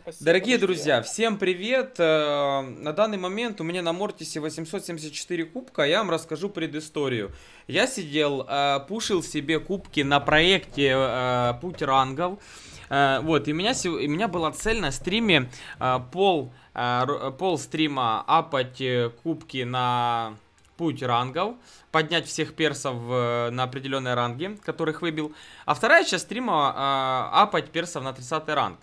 спасибо. Дорогие друзья, всем привет! Э, На данный момент у меня на Мортисе 874 кубка, я вам расскажу предысторию. Я сидел, э, пушил себе кубки на проекте э, Путь рангов. Вот, и у меня, и у меня была цель на стриме пол, пол стрима апать кубки на Путь рангов, поднять всех персов на определенные ранги, которых выбил. А вторая часть стрима апать персов на 30 ранг.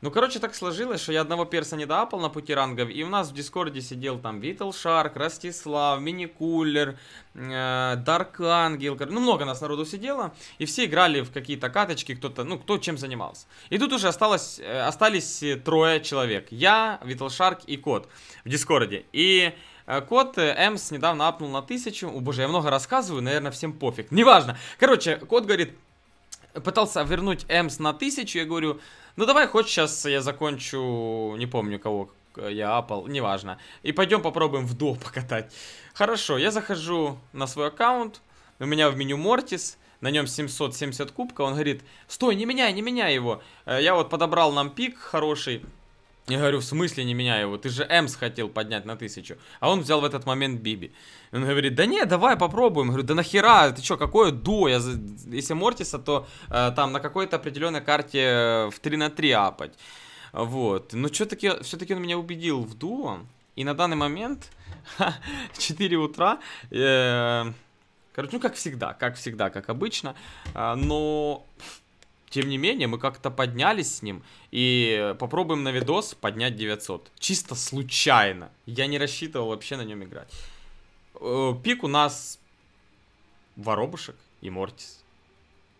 Ну, короче, так сложилось, что я одного перса не доапал на пути рангов, и у нас в Дискорде сидел там Витал Шарк, Ростислав, Миникулер, э, Дарк Ангел, ну, много нас народу сидело, и все играли в какие-то каточки, кто-то, ну, кто чем занимался. И тут уже осталось, э, остались э, трое человек, я, Витал Шарк и Кот в Дискорде, и... э, Кот Эмс недавно апнул на тысячу. О боже, я много рассказываю, наверное, всем пофиг. Неважно. Короче, Кот говорит, пытался вернуть Эмс на тысячу. Я говорю, ну давай хоть сейчас я закончу, не помню кого э, я апал, неважно. И пойдем попробуем в до покатать. Хорошо, я захожу на свой аккаунт. У меня в меню Мортис. На нем 770 кубка. Он говорит, стой, не меняй, не меняй его. Э, Я вот подобрал нам пик хороший. Я говорю, в смысле не меняй его? Ты же Эмс хотел поднять на тысячу. А он взял в этот момент Биби. Он говорит, да не, давай попробуем. Я говорю, да нахера, ты что, какое до? Я, если Мортиса, то э, там на какой-то определенной карте э, в 3 на 3 апать. Вот. Но все-таки все-таки он меня убедил в дуо. И на данный момент 4 утра. э, короче, ну как всегда, как всегда, как обычно. А, но тем не менее, мы как-то поднялись с ним и попробуем на видос поднять 900. Чисто случайно. Я не рассчитывал вообще на нем играть. Э, Пик у нас Воробушек и Мортис.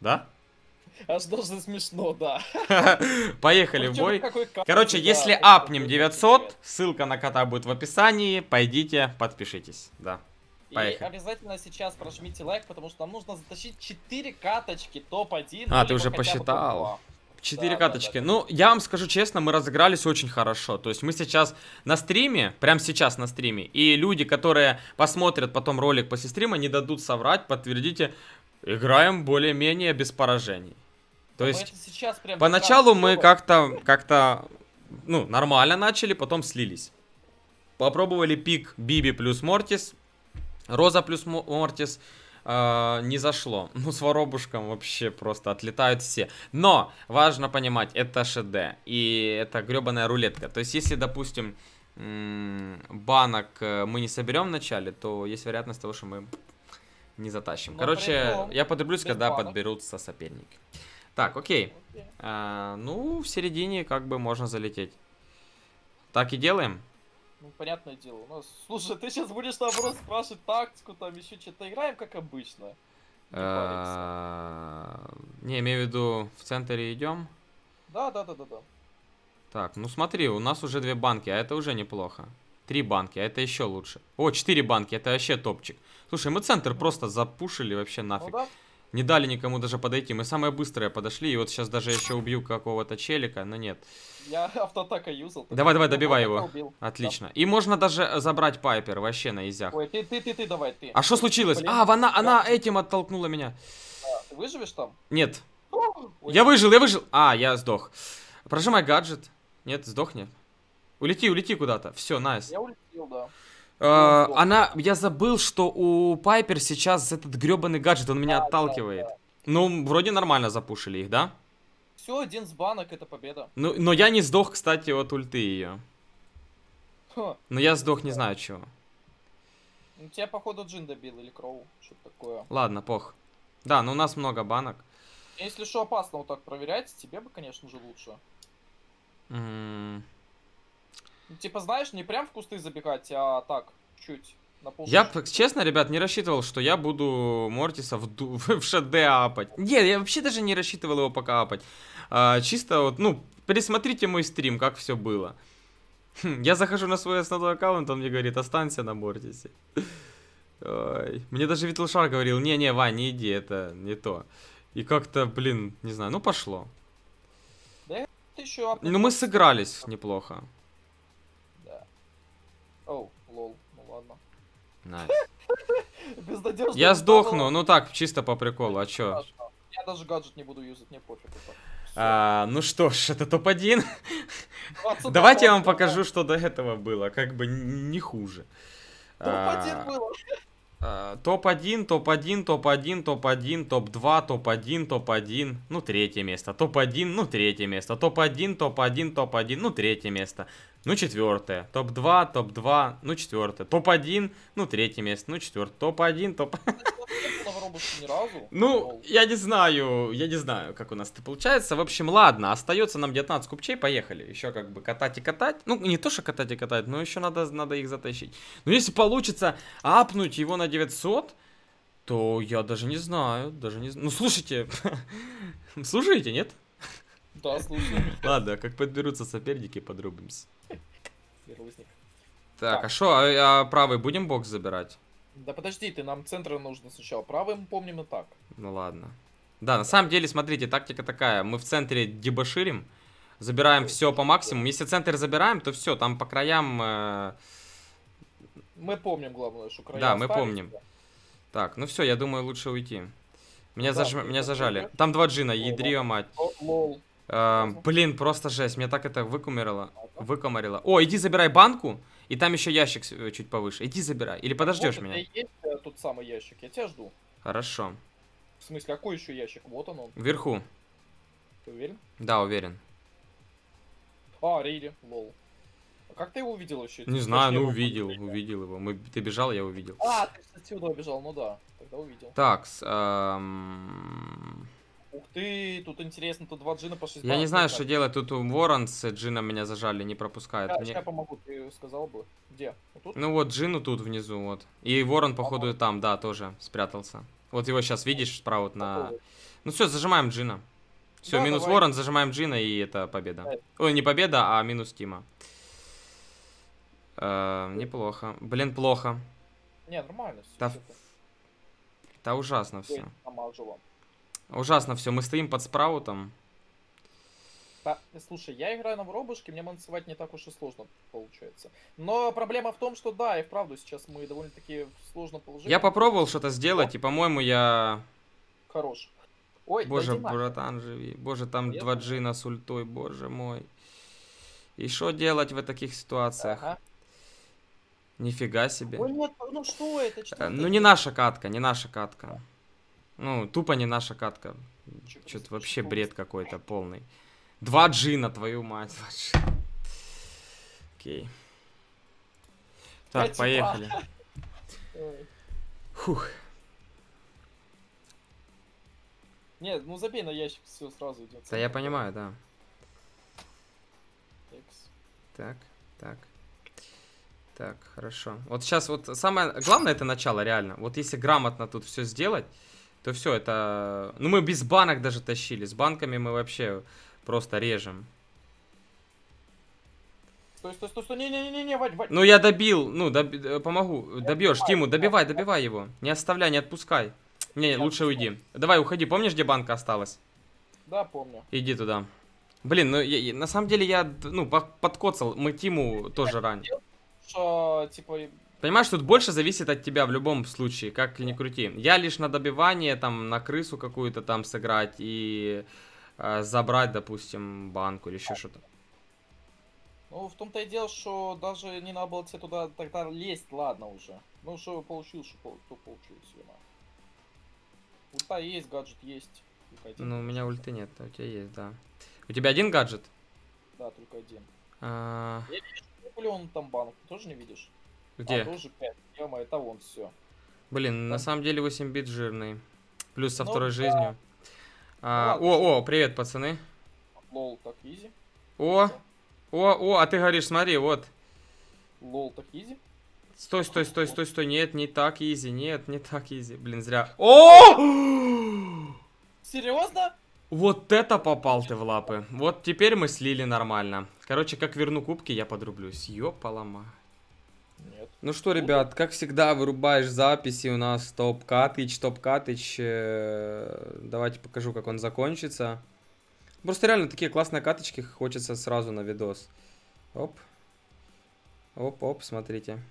Да? Аж даже смешно, да. Поехали в Ну, чё, бой. Короче, если апнем такой 900, привет. ссылка на кота будет в описании. Пойдите, подпишитесь. Да. И Поехали. обязательно сейчас прожмите лайк, потому что нам нужно затащить 4 каточки топ-1. А, ты уже посчитал. топ-2. Четыре Да, да, каточки. да. Ну, я вам скажу честно, мы разыгрались очень хорошо. То есть мы сейчас на стриме, прямо сейчас на стриме, и люди, которые посмотрят потом ролик после стрима, не дадут соврать, подтвердите, играем более-менее без поражений. То Мы есть сейчас прям поначалу мы как-то, как-то, ну, нормально начали, потом слились. Попробовали пик Биби плюс Мортис, Роза плюс Мо- Мортис, э, не зашло. Ну, с воробушком вообще просто отлетают все. Но важно понимать, это ШД, и это гребаная рулетка. То есть, если, допустим, банок э, мы не соберем в начале, то есть вероятность того, что мы не затащим. Но Короче, при этом я подрублюсь, без когда банок. подберутся соперники. Так, окей. Окей. А, ну, в середине как бы можно залететь. Так и делаем? Ну, понятное дело. У нас... Слушай, ты сейчас будешь наоборот спрашивать тактику, там еще что-то. Играем как обычно. Не. А, Не, имею в виду, в центре идем. Да, да, да, да, да. Так, ну смотри, у нас уже две банки, а это уже неплохо. Три банки, а это еще лучше. О, четыре банки, это вообще топчик. Слушай, мы центр просто запушили вообще Ну нафиг. да. Не дали никому даже подойти. Мы самые быстрые подошли, и вот сейчас даже еще убью какого-то челика, но нет. Я автоатака юзал. Давай, давай, добивай его. убил. Отлично. И можно даже забрать Пайпер вообще на изях. Ой, ты, ты, ты, ты, давай, ты. А что случилось? Блин. А, она, она этим оттолкнула меня. А, Ты выживешь там? Нет, Ой, я выжил, я выжил. А, я сдох. Прожимай гаджет. Нет, сдохни. Улети, улети куда-то. Все, найс. Я улетел, да. Э, сдох. Она, я забыл, что у Пайпер сейчас этот гребаный гаджет, он меня отталкивает. Ну, вроде нормально запушили их, да? Все, один с банок, это победа. Ну, но я не сдох, кстати, от ульты ее. Но я сдох не знаю чего. Ну, тебя, походу, Джин добил или Кроу, что-то такое. Ладно, пох. Да, ну у нас много банок. Если что опасно вот так проверять, тебе бы, конечно же, лучше. Типа, знаешь, не прям в кусты забегать, а так, чуть. Я, честно, ребят, не рассчитывал, что я буду Мортиса в, ду- в ШД апать. Нет, я вообще даже не рассчитывал его пока апать. А, чисто вот, ну, пересмотрите мой стрим, как все было. Хм, Я захожу на свой основной аккаунт, он мне говорит, останься на Мортисе. Ой, Мне даже Витлшар говорил, не-не, Вань, не иди, это не то. И как-то, блин, не знаю, ну пошло. Ты еще Ну мы сыгрались неплохо. Оу, lol, ну ладно. Nice. Безнадежно. Я не сдохну, ну так, чисто по приколу, а чё? Я даже гаджет не буду юзать, мне пофиг. это. А, ну что ж, это топ-1. 20 Давайте я вам покажу, что до этого было, как бы не хуже. Топ-1 А, было. а, Топ-1, топ-1, топ-1, топ-1, топ-2, топ-1, топ-1, ну третье место. Топ-1, ну третье место. Топ-1, топ-1, топ-1, ну третье место. Ну четвертое. Топ-2, топ-2, ну четвертое. Топ-1, ну третье место, ну четвертое. Топ-1, топ... Разу. Ну, я не знаю, я не знаю, как у нас это получается. В общем, ладно, остается нам 19 купчей, поехали. Еще как бы катать и катать. Ну, не то, что катать и катать, но еще надо, надо их затащить. Но если получится апнуть его на 900, то я даже не знаю, даже не знаю. Ну, слушайте, слушаете, нет? Да, слушай. Ладно, как подберутся соперники, подрубимся. Первый Так, Так. а что, а, а правый будем бокс забирать? Да подожди ты, нам центры нужно сначала. Правый мы помним и так. Ну ладно. Да, на самом деле, смотрите, тактика такая. Мы в центре дебоширим, забираем все по максимуму. Если центр забираем, то все, там по краям... э, Мы помним, главное, что края Да, мы помним. да. Так, ну все, я думаю, лучше уйти. Меня, Да, заж- меня зажали. Там два джина, О, ядрила мать. Лол. Э, Классно. блин, просто жесть, меня так это выкумерило. Выкомарило. О, иди забирай банку, и там еще ящик э, чуть повыше. Иди забирай. Или подождешь Вот меня. есть э, тот самый ящик, я тебя жду. Хорошо. В смысле, какой еще ящик? Вот он, он. Вверху. Ты уверен? Да, уверен. А, Рири, лол. А как ты его увидел еще? Не знаю, ну увидел, увидел его. Мы, ты бежал, я увидел. А, ты отсюда убежал, ну да, тогда увидел. Так, эм, Ух ты, тут интересно, тут два джина по 6 я не знаю, что делать. Тут Ворон с Джином меня зажали, не пропускает. Я, Мне- помогу, ты сказал бы. Где? Вот тут? Ну вот, Джину тут внизу, вот. И Ворон, походу, там, да, тоже спрятался. Вот его сейчас видишь справа вот на... Ну все, зажимаем Джина. Все, Да, минус давай. Ворон, зажимаем Джина, и это победа. Давай. Ой, не победа, а минус Тима. Э, неплохо. Блин, плохо. Не, нормально все. Да Да ужасно все. Ужасно все. Мы стоим под спраутом. Да, слушай, я играю на воробушке, мне мансовать не так уж и сложно получается. Но проблема в том, что да, и вправду сейчас мы довольно-таки в сложном положении. Я попробовал что-то сделать, и, по-моему, я... Хорош. Ой, Боже, братан, живи. Боже, там Я два знаю. джина с ультой, боже мой. И что делать в таких ситуациях? Ага. Нифига себе. Ой, нет, ну что это? Что Э, это? Ну, не наша катка, не наша катка. Ну, тупо не наша катка. Что-то что вообще бред какой-то полный. Два джина, твою мать. Окей. Так, Пять поехали. Фух. Нет, ну забей на ящик, все сразу идет. Да я понимаю, да. Так, так. Так, хорошо. Вот сейчас вот самое главное это начало, реально. Вот если грамотно тут все сделать, то все это... Ну мы без банок даже тащили. С банками мы вообще просто режем. Стой, стой, стой, стой, не-не-не-не, Вадь, Вадь. Ну я добил, ну доб- э, помогу. Добьешь, Тиму, добивай, добивай его. Не оставляй, не отпускай. Не, Я лучше отпускаю. уйди. Давай, уходи. Помнишь, где банка осталась? Да, помню. Иди туда. Блин, ну я- я- на самом деле я, ну, по- подкоцал. Мы Тиму тоже ранили. Что, типа, Понимаешь, тут больше зависит от тебя в любом случае, как ни крути. Я лишь на добивание, там, на крысу какую-то там сыграть и э, забрать, допустим, банку или еще что-то. ну в том-то и дело, что даже не надо было тебе туда тогда лезть, ладно уже. Ну что получил, что то получилось, Юна. Ульта есть, гаджет есть. Ну, у меня ульты нет, а у тебя есть, да. У тебя один гаджет? Да, только один. А, Я вижу, Наполеон там банк, ты тоже не видишь? А, где? тоже 5. Ё это он, все. Блин, на Там- самом деле 8 бит жирный. Плюс со Ну второй да. жизнью. А, ладно, о, о, привет, пацаны. Lol так easy. О, о, о, а ты говоришь, смотри, вот. Lol так easy. Стой, стой, стой, стой, стой. Нет, не так easy, нет, не так easy. Блин, зря. О! Серьезно? Вот это попал ты в лапы. Вот теперь мы слили нормально. Короче, как верну кубки, я подрублюсь. Ёпалама. Ну что, ребят, как всегда, вырубаешь записи. У нас топ катыч, топ катыч. Э, Давайте покажу, как он закончится. Просто реально такие классные каточки хочется сразу на видос. Оп. Оп, оп, смотрите.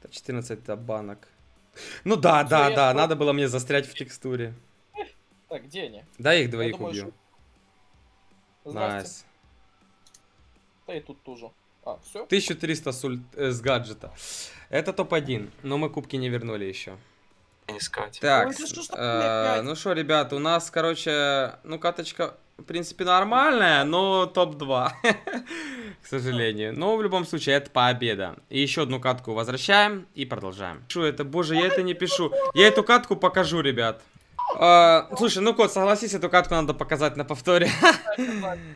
Это 14 банок. Ну да, да, я да, понял. надо было мне застрять в текстуре. Так, где они? Дай их двоих думаю, убью. Nice. Да и тут тоже. А, все? 1300 с, уль- э, с гаджета. Это топ-1, но мы кубки не вернули еще. искать. Так, Ой, что с- такое э, ну что, ребят, у нас, короче, ну каточка, в принципе, нормальная, но топ-2, к сожалению. Но в любом случае, это победа. И еще одну катку возвращаем и продолжаем. Что это, боже, я это не пишу. Я эту катку покажу, ребят. А, слушай, ну кот, согласись, эту катку надо показать на повторе.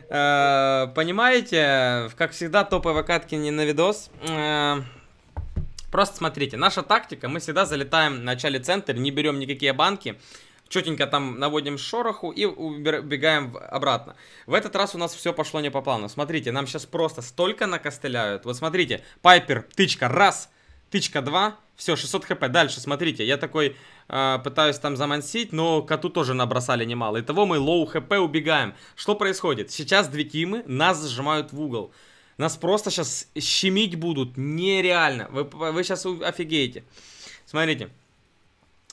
Э, Понимаете, как всегда, топовые катки не на видос. Э, Просто смотрите, наша тактика, мы всегда залетаем в начале центр, не берем никакие банки, четенько там наводим шороху и убегаем обратно. В этот раз у нас все пошло не по плану. Смотрите, нам сейчас просто столько накостыляют. Вот смотрите, Пайпер, тычка, раз, тычка, два, все, 600 HP. Дальше, смотрите, я такой пытаюсь там замансить, но коту тоже набросали немало. Итого мы low HP убегаем. Что происходит? Сейчас две тимы нас сжимают в угол. Нас просто сейчас щемить будут нереально. Вы, вы сейчас офигеете. Смотрите.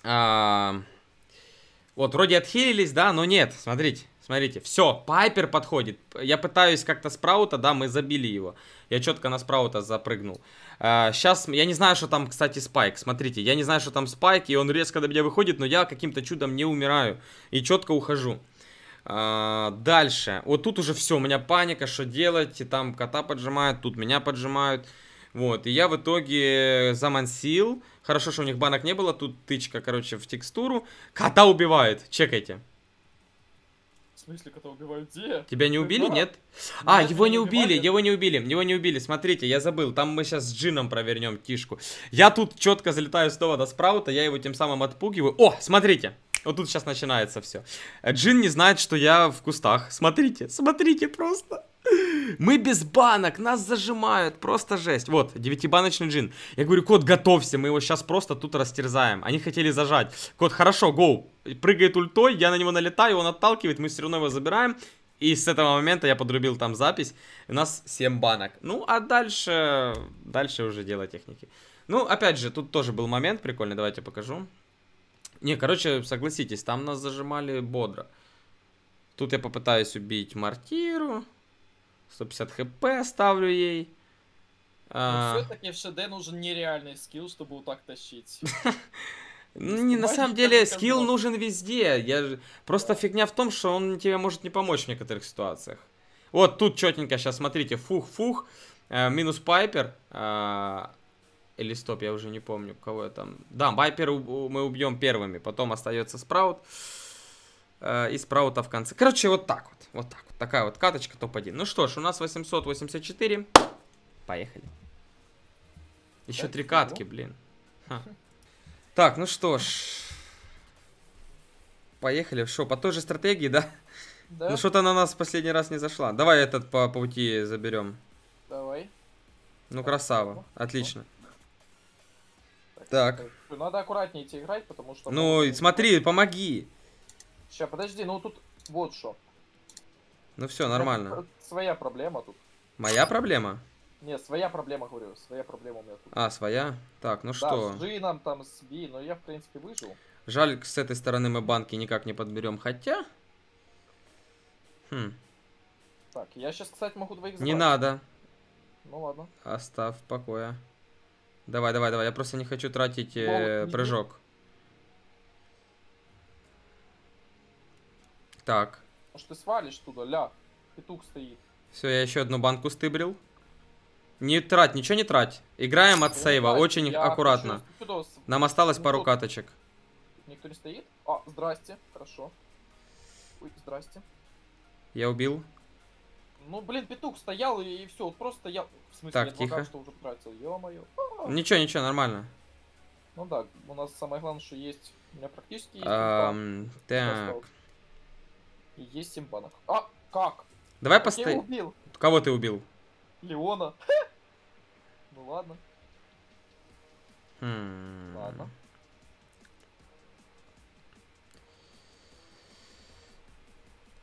А, вот, вроде отхилились, да, но нет. Смотрите, смотрите. Все, Пайпер подходит. Я пытаюсь как-то спраута, да, мы забили его. Я четко на спраута запрыгнул. Сейчас, я не знаю, что там, кстати, спайк. Смотрите, я не знаю, что там спайк, и он резко до меня выходит, но я каким-то чудом не умираю. И четко ухожу. А, дальше. Вот тут уже все, у меня паника, что делать. И там кота поджимают, тут меня поджимают. Вот, и я в итоге замансил. Хорошо, что у них банок не было. Тут тычка, короче, в текстуру. Кота убивают, чекайте. Смысле, кота убивают где? Тебя не убили, дурак. нет? А, Нет, его не убили, убивали. его не убили, его не убили. Смотрите, я забыл, там мы сейчас с Джином провернем кишку. Я тут четко залетаю снова до спраута, я его тем самым отпугиваю. О, смотрите, вот тут сейчас начинается все. Джин не знает, что я в кустах. Смотрите, смотрите просто. Мы без банок, нас зажимают, просто жесть. Вот, девятибаночный джин. Я говорю, кот, готовься, мы его сейчас просто тут растерзаем. Они хотели зажать. Кот, хорошо, гоу. Прыгает ультой, я на него налетаю, он отталкивает, мы все равно его забираем. И с этого момента я подрубил там запись. У нас 7 банок. Ну, а дальше... Дальше уже дело техники. Ну, опять же, тут тоже был момент прикольный, давайте покажу. Не, короче, согласитесь, там нас зажимали бодро. Тут я попытаюсь убить Мартиру. 150 хп ставлю ей. А, все-таки в ШД нужен нереальный скилл, чтобы вот так тащить. ну, не, на самом деле, скилл нужен везде. Я... Просто фигня в том, что он тебе может не помочь в некоторых ситуациях. Вот тут четенько сейчас, смотрите, фух-фух, э, минус Пайпер. а, или стоп, я уже не помню, кого я там. Да, Пайпер мы убьем первыми, потом остается Спраут. э, и Спраута в конце. Короче, вот так вот. Вот так вот. Такая вот каточка топ-1. Ну что ж, у нас 884. Поехали. Еще Так, три катки, блин. Ха. Так, ну что ж. Поехали. Что, по той же стратегии, да? Да, Ну что-то на нас в последний раз не зашла. Давай этот по пути заберем. давай. Ну красава. Отлично. Так. Так. Надо аккуратнее идти играть, потому что... Ну, смотри, помоги. Сейчас, подожди, ну тут вот что. Ну все, нормально. тут Своя проблема тут. Моя проблема? Не, своя проблема, говорю, своя проблема у меня тут. А, своя? Так, ну да, что? с Джином, там, с Би, но я, в принципе, выжил. Жаль, с этой стороны мы банки никак не подберем. Хотя... Хм, Так, я сейчас, кстати, могу двоих не забрать. надо. Ну ладно. Оставь в покое. Давай, давай, давай. Я просто не хочу тратить э, прыжок. Так. Может, ты свалишь туда, ля. Петух стоит. Все, я еще одну банку стыбрил. Не трать, ничего не трать. Играем от сейва, Давай, очень я аккуратно. хочу Нам осталось Ну, пару каточек. Никто не стоит? А, здрасте, хорошо. Ой, здрасте. Я убил. Ну, блин, петух стоял и, все, вот просто стоял. В смысле, Так, я тихо. раза, что уже тратил, ё-моё. Ничего, ничего, нормально. Ну да, у нас самое главное, что есть. У меня практически есть. просто так. Есть 7 банок. А, как? Давай постоим. убил? Кого ты убил? Леона. Ну ладно, Хм. ладно.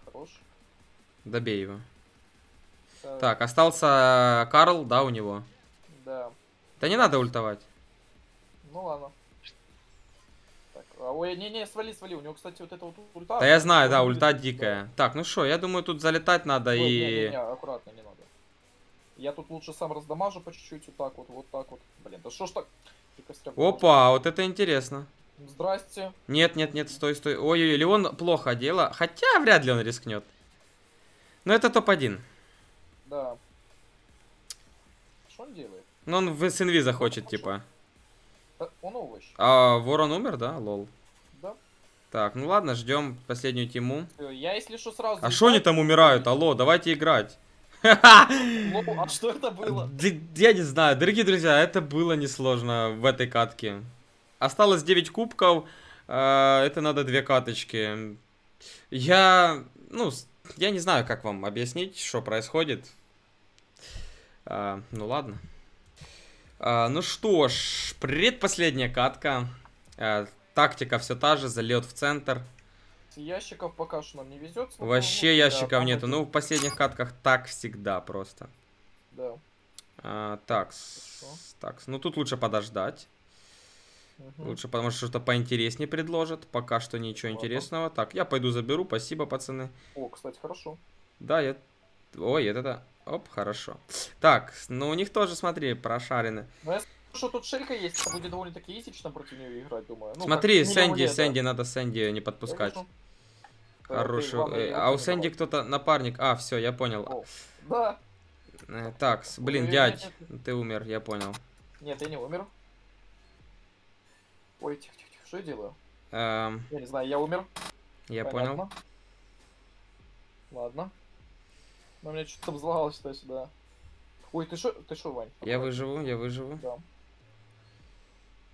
Хорош. Добей его. Так, Так, остался Карл, да, у него. Да, Да не надо ультовать. ну ладно. Ой, не-не, свали, свали. У него, кстати, вот это вот ульта. Да я знаю, да, он ульта дикая. Так, ну что, я думаю, тут залетать надо Ой, и... Не-не-не, аккуратно, не надо. Я тут лучше сам раздамажу по чуть-чуть, вот так вот, вот так вот. Блин, да что ж так? Опа, вот это интересно. Здрасте. Нет, нет, нет, стой, стой. Ой-ой, Леон плохо дело. Хотя вряд ли он рискнет. Но это топ-1. Да. Что он делает? Ну, он в СНВ захочет, типа. Он овощ. А Ворон умер, да? Лол. Так, ну ладно, ждем последнюю тиму. Я, если что, сразу... А что они там умирают? Алло, давайте играть. Лол, а что это было? Я не знаю, дорогие друзья, это было несложно в этой катке. Осталось 9 кубков, э, это надо две каточки. Я, ну, я не знаю, как вам объяснить, что происходит. А, ну ладно. А, ну что ж, предпоследняя катка. Тактика все та же, залет в центр. Ящиков пока что нам не везет. Вообще ящиков нету. Ну, в последних катках так всегда просто. Да. А, так, так, ну тут лучше подождать. Мгм. Лучше, потому что что-то поинтереснее предложат. Пока что ничего Ладно. интересного. Так, я пойду заберу. Спасибо, пацаны. О, кстати, хорошо. Да, я... Ой, это да. Оп, хорошо. Так, ну у них тоже, смотри, прошарены. Ну, я скажу, что тут Шелька есть, это будет довольно-таки изично против нее играть, думаю. Ну, смотри, как Сэнди, лет, да. Сэнди, надо Сэнди не подпускать. Да, Хороший. главное, э, А у Сэнди кто-то напарник. А, все, я понял. О, Да. Э, Так, блин, дядь, ты умер, я понял. Нет, я не умер. Ой, тихо, тихо, тихо, что я делаю? Эм, Я не знаю, я умер. я Понятно. понял. Ладно. Но меня что-то там взлагалось сюда-сюда. Ой, ты шо, ты шо, Вань? Я выживу, я выживу. Да.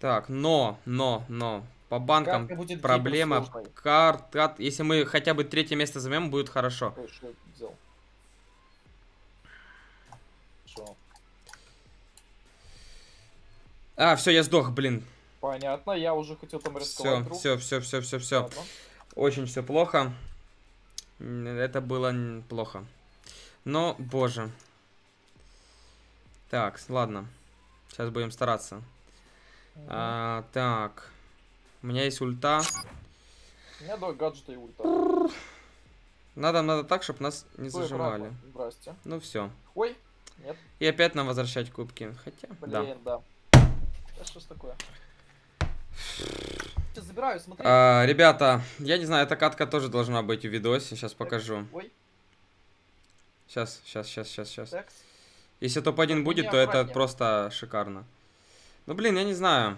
Так, но, но, но. По банкам будет проблема. Карт, кат- если мы хотя бы третье место займем, будет хорошо. А, все, я сдох, блин. Понятно, я уже хотел там Все, рисковать все, все, все, все, все. Ладно. Очень все плохо. Это было плохо. Но, боже. Так, ладно. Сейчас будем стараться. А, так. У меня есть ульта. У меня два гаджета и ульта. Надо, надо так, чтобы нас не Ой, зажимали. аккуратно. Здрасте. Ну все. Ой, нет, И опять нам возвращать кубки. Хотя, блин, да. Да что ж такое? Сейчас забираю, смотри. А, ребята, я не знаю, эта катка тоже должна быть в видосе. Сейчас покажу. Ой, Сейчас, сейчас, сейчас, сейчас, сейчас. Если топ-1 Только будет, то это просто шикарно. Ну, блин, я не знаю.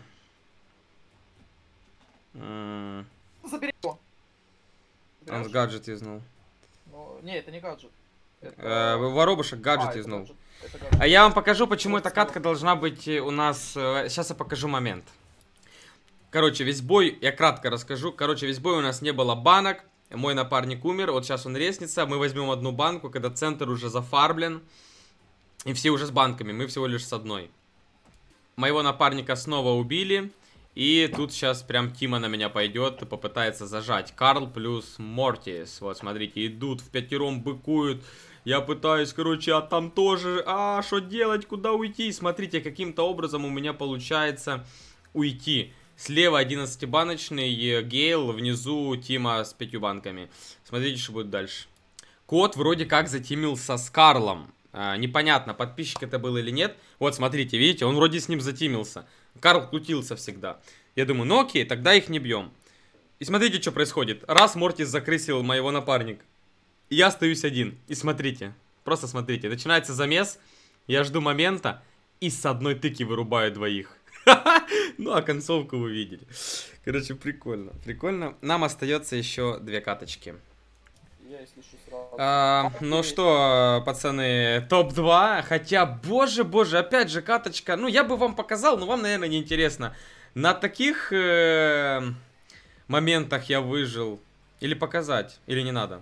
Забери его. Он с гаджет юзнул. Ну, не, это не гаджет. Это- Э, Воробушек А, гаджет это юзнул. гаджет, это гаджет. А я вам покажу, почему эта катка должна быть э, у нас... Сейчас я покажу момент. Короче, весь бой, я кратко расскажу. Короче, весь бой у нас не было банок. Мой напарник умер, вот сейчас он резнится. Мы возьмем одну банку, когда центр уже зафарблен. И все уже с банками, мы всего лишь с одной. Моего напарника снова убили. И тут сейчас прям Тима на меня пойдет и попытается зажать. Карл плюс Мортис. Вот, смотрите, идут в пятером, быкуют. Я пытаюсь, короче, а там тоже... А, что делать, куда уйти? Смотрите, каким-то образом у меня получается уйти. Слева 11-баночный э, Гейл, внизу Тима с пятью банками. Смотрите, что будет дальше. Кот вроде как затимился с Карлом. А, непонятно, подписчик это был или нет. Вот, смотрите, видите, он вроде с ним затимился. Карл крутился всегда. Я думаю, ну окей, тогда их не бьем. И смотрите, что происходит. Раз Мортис закрысил моего напарника. И я остаюсь один. И смотрите, просто смотрите. Начинается замес, я жду момента, и с одной тыки вырубаю двоих. Ну, а концовку вы видели. Короче, прикольно. Прикольно. Нам остается еще две каточки. Если сразу. А, ну что, пацаны, топ-2. Хотя, боже, боже, опять же каточка. Ну, я бы вам показал, но вам, наверное, не интересно. На таких э, моментах я выжил. Или показать, или не надо.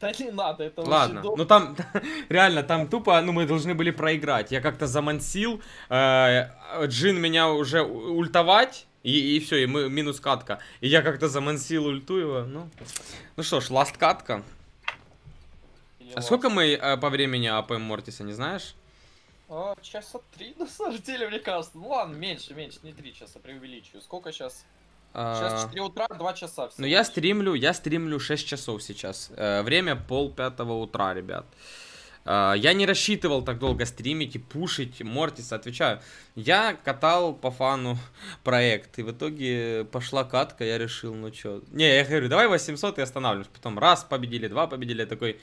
Да не надо, это Ладно, очень ну там, реально, там тупо, ну мы должны были проиграть. Я как-то замансил, э, Джин меня уже ультовать, и, и все, и мы минус катка. И я как-то замансил ульту его, ну. Ну что ж, last катка. А сколько мы э, по времени апаем Мортиса, не знаешь? А, часа три, на самом деле, мне кажется. Ну ладно, меньше, меньше, не три часа, преувеличиваю. Сколько сейчас? Сейчас А, 4 утра, 2 часа. Ну я стримлю, я стримлю 6 часов сейчас. Э, время пол пятого утра, ребят. А, Я не рассчитывал так долго стримить и пушить Мортиса, отвечаю. Я катал по фану проект, и в итоге пошла катка, я решил, ну чё. Не, я говорю, давай 800 и останавливаюсь. Потом раз победили, два победили, такой,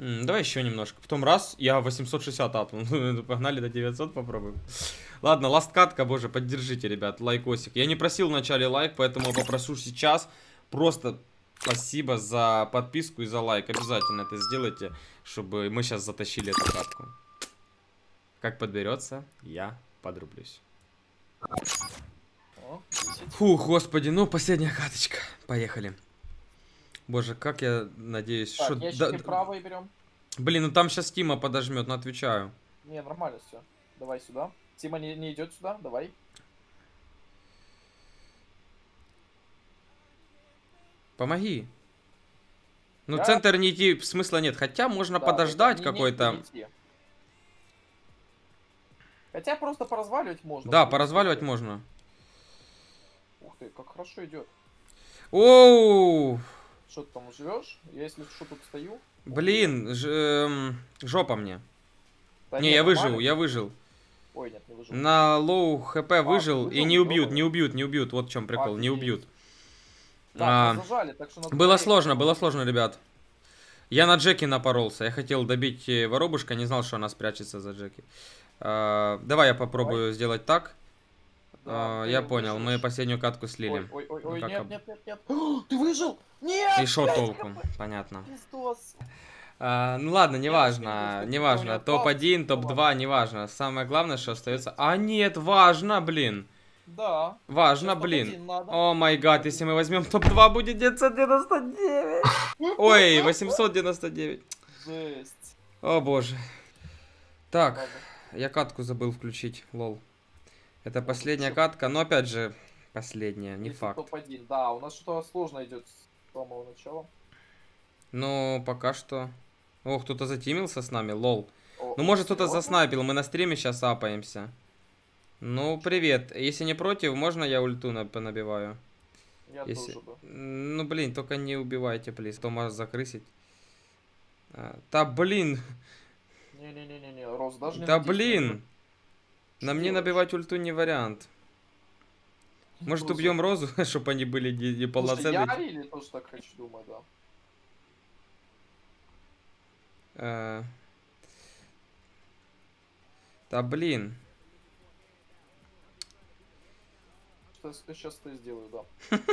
«М, давай еще немножко. Потом раз, я 860 апнул. Ну, Погнали до 900 попробуем. Ладно, ласт катка, боже, поддержите, ребят, лайкосик. Я не просил в начале лайк, поэтому попрошу сейчас. Просто спасибо за подписку и за лайк. Обязательно это сделайте, чтобы мы сейчас затащили эту катку. Как подберется, я подрублюсь. О, 10. Фух, господи, ну последняя каточка. Поехали. Боже, как я надеюсь, Так, что... да- правые берем. Блин, ну там сейчас Тима подожмет, но отвечаю. Не, нормально все. Давай сюда. Тима не, не идет сюда, давай. Помоги. Ну, Я- центр не идти смысла нет. Хотя можно Да, подождать не- не- какой-то. не. Хотя просто поразваливать можно. Да, поразваливать можно. Ух ты, как хорошо идет. Оу! Что ты там живешь? Я если что тут стою. Блин, ж- эм, жопа мне. Да не, нет, я выжил, я выжил. Ой, нет, не выжил. На low HP выжил и не убьют, не убьют, не убьют. Вот в чем прикол, не Офигеть. убьют. Да, А, мы зажали, так что Было быстрее. сложно, было сложно, ребят. Я на Джеки напоролся. Я хотел добить э, воробушка, не знал, что она спрячется за Джеки. А, давай я попробую сделать так. Да, А, я понял, мы выживешь. последнюю катку слили. Ой, ой, ой, Ну, нет, об- нет, нет, нет. Ты выжил? Нет! И шо блядь, толку? какой Понятно. пиздос. А, ну ладно, неважно, неважно. у него Топ-1, палец, топ-2, неважно. Самое главное, что остается... А нет, важно, блин. Да. Важно, блин. О май гад, если мы возьмем топ-2, будет 999. Ой, 899. Жесть. О боже. Так, Ладно. я катку забыл включить, лол. Это Ну, последняя катка, но опять же, последняя, не Если факт. топ-1. Да, у нас что-то сложно идет с самого начала. Но пока что... О, кто-то затимился с нами, лол. О, Ну, может, кто-то заснайпил, мы на стриме сейчас апаемся. Ну, привет. Если не против, можно я ульту на- понабиваю? Я Если... тоже, да. Ну, блин, только не убивайте, плиз. То может закрысить. А, да, блин. Не-не-не-не, Рос, даже не Да, блин. Что На мне набивать ульту не вариант. Может, Розу. убьем Розу, чтобы они были не- Слушай, неполноценные? я или тоже так хочу, думаю, да. Э, Да, блин. Что сейчас ты сделаю, да.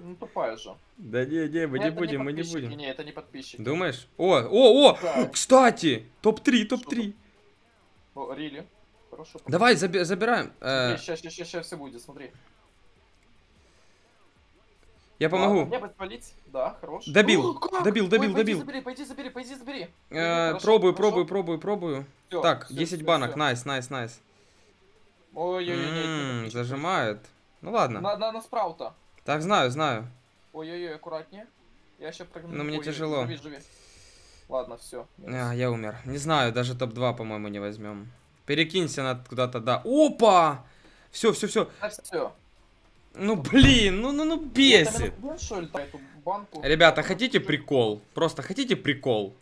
Ну, тупая же. Да не, не, мы не будем, мы не будем. Не, это не подписчики. Думаешь? О, о, о! Кстати! Топ-3, топ-3. О, Рили. Хорошо. Давай, заби- забираем. Э, Сейчас, сейчас, сейчас все будет, смотри. Я помогу. Бы спалить. Да, хорош. Добил, добил, добил, Ой, пойди добил. забери, пойди забери, пойди забери. Э, Пробую, пробую, пробую, пробую. Так, всё, 10 всё, банок, найс, найс, найс. Ой-ой-ой, нет, нет, М, нет, Зажимает. Ну ладно. На, на, на спраута. Так, знаю, знаю. Ой-ой-ой, аккуратнее. Я сейчас прыгну. Ну, мне Ой, тяжело. Живи, живи. Ладно, все. А, я умер. Не знаю, даже топ-2, по-моему, не возьмем. Перекинься на куда-то, да. Опа! Все, все, все. все. Ну блин, ну, ну, ну бесит. Ребята, хотите прикол? Просто хотите прикол?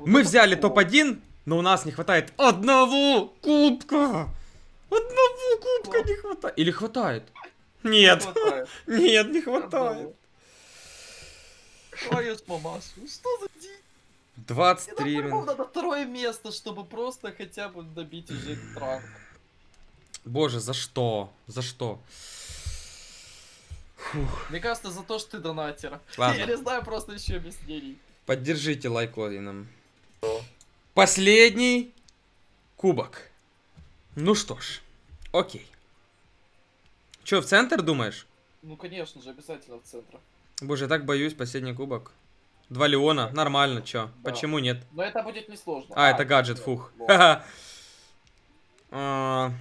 Мы взяли топ-1, но у нас не хватает одного кубка. Одного кубка не хватает. Или хватает? Нет, нет, не хватает. Твою ж мамашу, что за дичь? 23 Это минут. надо второе место, чтобы просто хотя бы добить уже этот ранг. Боже, за что? За что? Мне кажется, за то, что ты донатер. Ладно. Я не знаю просто еще объяснений. Поддержите лайкодином. Последний кубок. Ну что ж, окей. Че, в центр думаешь? Ну, конечно же, обязательно в центр. Боже, я так боюсь, последний кубок. Два Леона, нормально, чё? Да. Почему нет? Но это будет несложно. А, это гаджет, всё, фух. вот. А,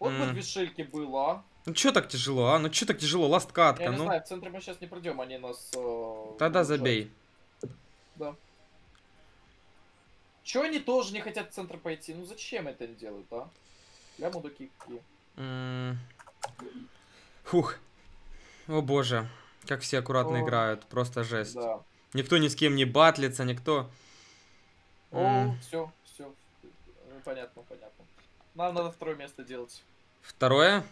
бы две шельки было, а. Ну чё так тяжело, а? Ну чё так тяжело? Ласт катка, Я не ну. знаю, в центре мы сейчас не пройдем, они нас... э, Тогда забей. Да. Чё они тоже не хотят в центр пойти? Ну зачем это делают, а? Я мудаки какие. Фух. О боже. Как все аккуратно О. играют. Просто жесть. Да. Никто ни с кем не батлится, никто... О, все, все. Понятно, понятно. Нам надо второе место делать. Второе?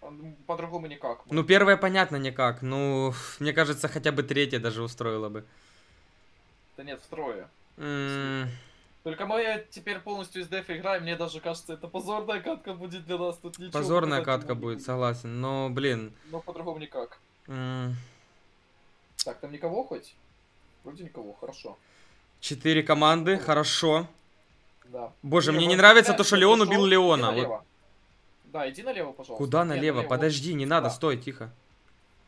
Ну, По-другому никак. Ну, первое понятно никак. Ну, мне кажется, хотя бы третье даже устроило бы. Да нет, второе. М, Только мы теперь полностью из дефа играем, мне даже кажется, это позорная катка будет для нас. Тут ничего Позорная катка будет, согласен. Но, блин. Но по-другому никак. м, Так, там никого хоть? Вроде никого, хорошо. Четыре команды, хорошо. Да. Боже, мне вот не нравится то, что Леон убил Иди Леона. Вот налево. Да, иди налево, пожалуйста. Куда Нет, налево? налево, Подожди, не надо, сюда. стой, тихо.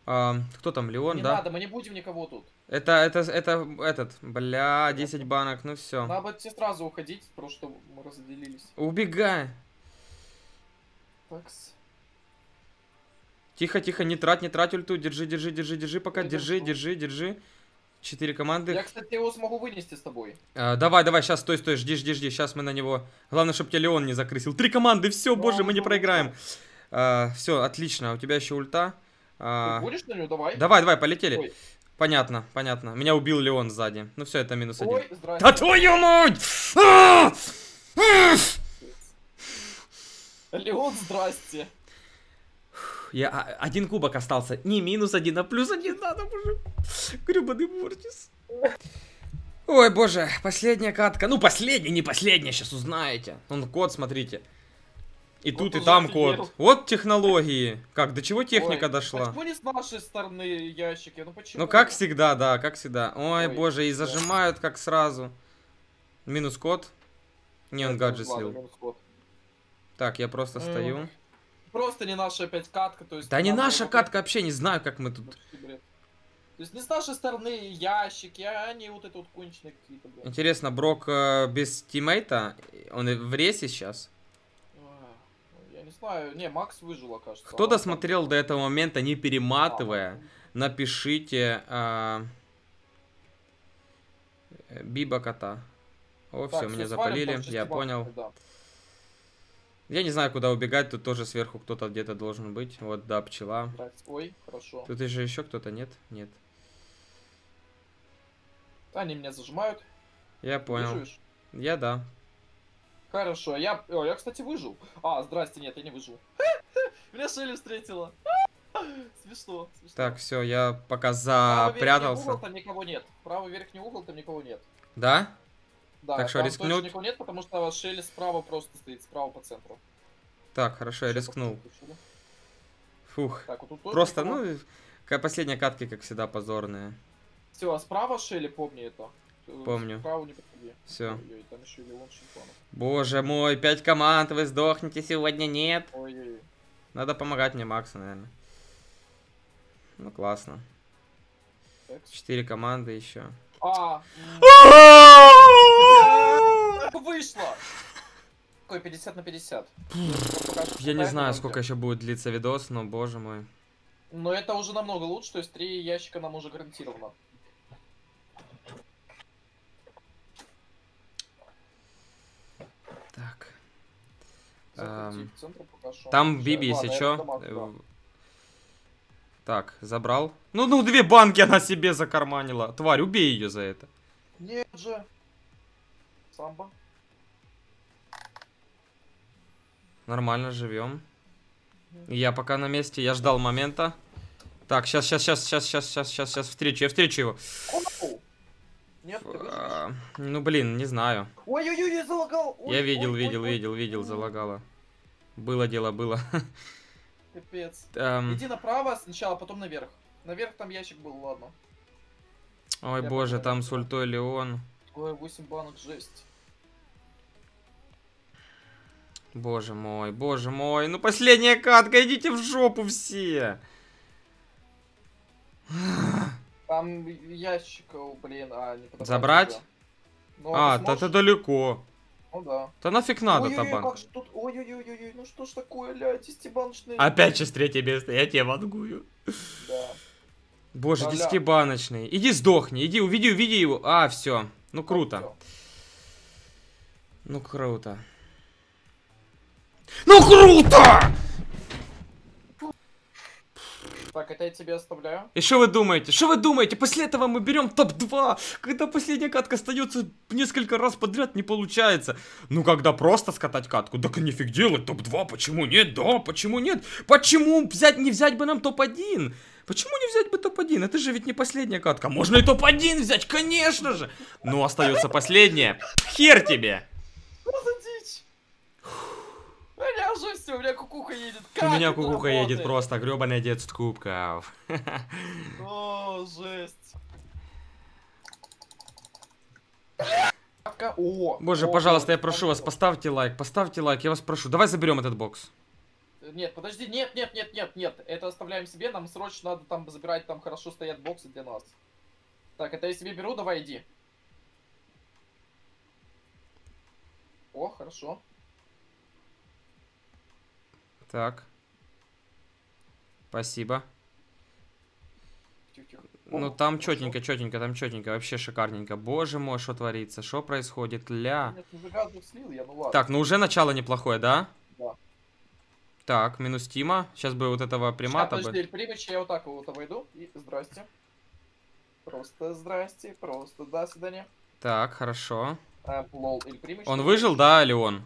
А, кто там, Леон, Не да? надо, мы не будем никого тут. Это, это, это, этот, бля, 10 банок, ну все. Надо тебе сразу уходить, просто чтобы мы разделились. Убегай. Такс. Тихо, тихо, не трать, не трать ульту, держи, держи, держи, держи, пока, Я держи, держи, держи. Четыре команды. Я, кстати, его смогу вынести с тобой. А, давай, давай, сейчас, стой, стой, жди, жди, жди, сейчас мы на него. Главное, чтобы тебя Леон не закрысил. Три команды, все, боже, мы не проиграем. все, отлично, у тебя еще ульта. А, будешь на него? Давай. давай, давай, полетели. Ой. Понятно, понятно. Меня убил Леон сзади. Ну все, это минус один. Ой. Да твою мать! А! А! Леон, здрасте. Я а, один кубок остался. Не минус один, а плюс один надо уже. Гребаный Мортис. Ой, боже, последняя катка. Ну, последняя, не последняя, сейчас узнаете. Он код, смотрите. И Вот тут, и там код. Вот технологии. Как, до чего техника Ой, дошла? Почему не с нашей стороны ящики? Ну почему? Ну, как всегда, да, как всегда. Ой, Ой, боже, и да. зажимают как сразу. Минус код. Не, он гаджет слил. Так, я просто стою. Просто не наша опять катка, то есть... Да не наша катка, вообще не знаю, как мы тут... То есть не с нашей стороны ящики, а они вот это вот конченые какие-то. Интересно, Брок э, без тиммейта, он в рейсе сейчас? Не знаю, не, Макс выжила, кажется. Кто досмотрел до этого момента, не перематывая, А, напишите а, Биба кота. О, так, все, меня всё, свалим, запалили, я понял. да. Я не знаю, куда убегать, тут тоже сверху кто-то где-то должен быть. Вот, да, пчела. Ой, хорошо. Тут же еще кто-то, нет? Нет. Они меня зажимают. Я понял. выживешь? Я да. Хорошо, я... О, я, кстати, выжил. А, здрасте, нет, я не выжил. Меня Шелли встретила. Смешно, смешно. Так, все, я пока Правый верхний запрятался. угол, там никого нет. Правый верхний угол, там никого нет. Да? Да, Так что точно никого нет, потому что Шелли справа просто стоит, справа по центру. Так, хорошо, я рискнул. Фух. Так, вот Просто, никого. ну, последние катки, как всегда, позорные. Все, а справа Шелли, помни это. Помню. Справа не подходи. Все. Ой-ой, там еще и Леон Шимпанов. Боже мой, пять команд, вы сдохнете сегодня, нет. Ой-ой. Надо помогать мне Максу, наверное. Ну, классно. Четыре команды еще. А, вышло! Какой 50 на 50. Пока что Я не знаю, сколько еще будет длиться видос, но, боже мой. Но это уже намного лучше, то есть три ящика нам уже гарантировано. Так. Заходи Эм, что. Там Биби, если что. туда. Так, забрал. Ну, ну, две банки она себе закарманила. Тварь, убей ее за это. Нет же. Самбо. Нормально живем. Я пока на месте, я ждал момента. Так, сейчас, сейчас, сейчас, сейчас, сейчас, сейчас, сейчас, сейчас встречу, я встречу его. Нет? А, Ну, блин, не знаю. Ой-ой-ой, я залагал! Ой, Я видел, ой, видел, ой, ой. видел, видел, залагало. Было дело, было. Капец. Эм, Иди направо сначала, потом наверх. Наверх там ящик был, ладно. Ой, Я боже, там с ультой Леон. Ой, 8 банок, жесть. Боже мой, боже мой. Ну, последняя катка, идите в жопу все. Там ящиков, блин, а, не Забрать? Ну, А, ты то это сможешь? далеко. Ну да. Да нафиг надо Ой-ой-ой, табан. же тут, ой-ой-ой, ну что ж такое, ля, десятибаночные. Опять сейчас третье место, я тебя вангую. Да. Боже, Да-ля. десятибаночный. Иди сдохни, иди, увиди, увиди его. А, все. Ну круто. Всё. Ну круто. Ну круто! Так, это я тебе оставляю. И что вы думаете? Что вы думаете? После этого мы берем топ-2, когда последняя катка остается несколько раз подряд, не получается. Ну, когда просто скатать катку, так нифиг делать, топ-2, почему нет? Да, почему нет? Почему взять, не взять бы нам топ-1? Почему не взять бы топ-1? Это же ведь не последняя катка. Можно и топ-1 взять, конечно же. Но остается последняя. Хер тебе. Что за дичь? У меня уже все, у меня кукуха едет. У Как меня это кукуха едет работает? просто, гребаный детство кубков. О, жесть. О, Боже, о, пожалуйста, я вот, прошу вас, поставьте лайк, поставьте лайк, я вас прошу. Давай заберем этот бокс. Нет, подожди, нет, нет, нет, нет, нет. Это оставляем себе, нам срочно надо там забирать, там хорошо стоят боксы для нас. Так, это я себе беру, давай иди. О, хорошо. Так. Спасибо. Ну там четенько, четенько, там четенько, вообще шикарненько. Боже мой, что творится, что происходит, ля. Ну. Так, ну уже начало неплохое, да? Да. Так, минус Тима. Сейчас бы вот этого примата Сейчас, подожди, я вот так вот обойду и здрасте. Просто здрасте, просто до свидания. Так, хорошо. Лол, Эль Примыч. Он выжил, да, или он?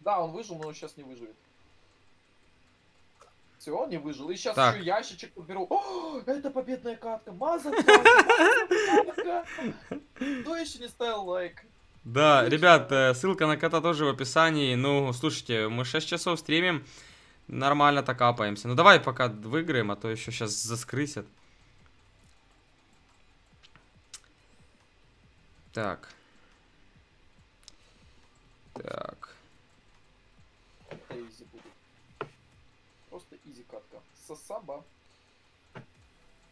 Да, он выжил, но сейчас не выживет. Он не выжил. И сейчас Так. еще ящичек подберу. О, это победная катка. Маза. Кто еще не ставил лайк? Да, ребят, э, ссылка на кота тоже в описании. Ну, слушайте, мы 6 часов стримим, нормально так капаемся. Ну давай пока выиграем, а то еще сейчас заскрысят. Так. Так. Это изи будет. Просто изи катка. Сосаба.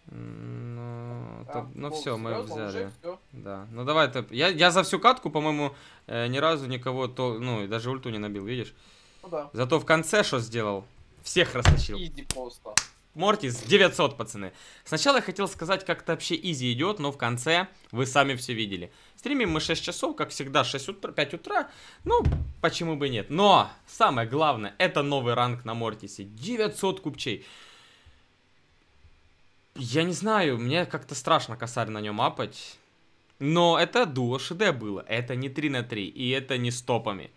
Ну, А, ну все, мы взяли. всё? Да. Ну давай ты. Я, я за всю катку, по-моему, э, ни разу никого то. Ну, и даже ульту не набил, видишь? Ну да. Зато в конце что сделал? Всех растащил. Изи просто. Мортис 900, пацаны. Сначала я хотел сказать, как-то вообще изи идет, но в конце вы сами все видели. Стримим мы 6 часов, как всегда, 6 утра, 5 утра. Ну, почему бы нет. Но, самое главное, это новый ранг на Мортисе. 900 купчей. Я не знаю, мне как-то страшно косарь на нем апать. Но это дуо ШД было. Это не 3 на 3. И это не с топами.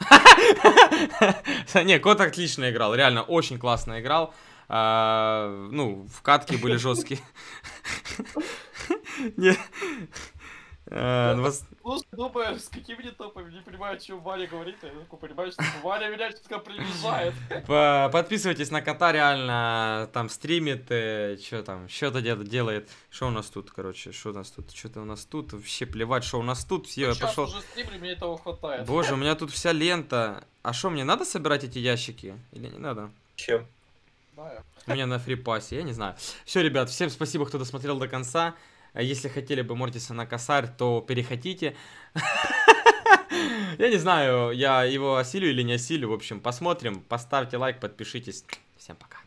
Не, кот отлично играл. Реально, очень классно играл. А, ну, в катке были жесткие. Не. А, ну, Слушай, думаю, с какими топами, не понимаю, о чем Ваня говорит. Я такой понимаю, что Ваня меня что-то приближает. По- Подписывайтесь на кота, реально там стримит, что там, что-то делает. Что у нас тут, короче, что у нас тут, что-то у нас тут, вообще плевать, что у нас тут, все, я пошел. уже стримлю, мне этого хватает. Боже, у меня тут вся лента. А что, мне надо собирать эти ящики? Или не надо? Чем? У меня на фрипасе, я не знаю. Все, ребят, всем спасибо, кто досмотрел до конца. Если хотели бы Мортиса на косарь, то переходите. Я не знаю, я его осилю или не осилю. В общем, посмотрим. Поставьте лайк, подпишитесь. Всем пока.